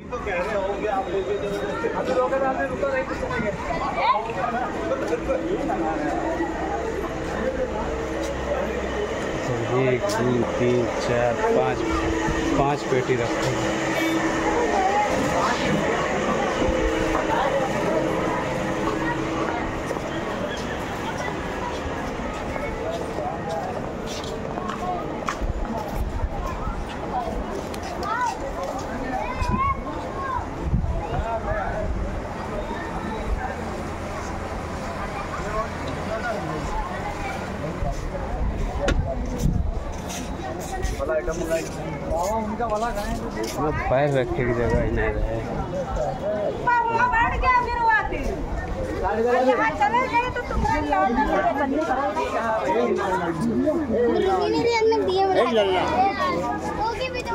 तो एक दो तीन चार पाँच पाँच पेटी रखते हैं। मतलब पैर रखे की जगह ही नहीं रहे। वो वो तो